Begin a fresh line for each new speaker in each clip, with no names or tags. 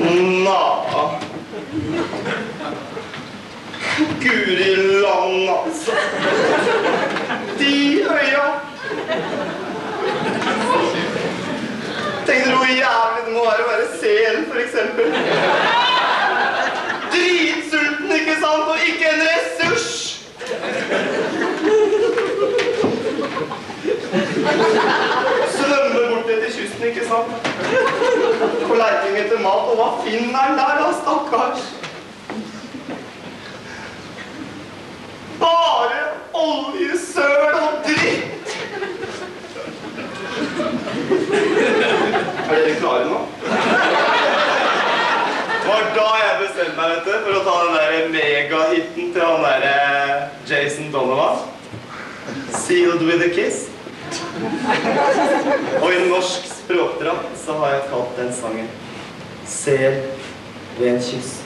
Nja Guri land, altså. De øya. Tenk dere hvor jævlig det må være å være sel, for eksempel. Dritsulten, ikke sant? Og ikke en ressurs. Svømme bort etter kysten, ikke sant? På leiting etter mat. Og hva finner han der, da, stakkars? Bare olje, søl og dritt! Er dere klare nå? Det var da jeg bestemte meg vet du, for å ta den der megahiten til han derre Jason Donovan. 'Sealed with a kiss'. Og i norsk språkdrakt så har jeg sangen 'Sel ved en kyst'.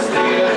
Stille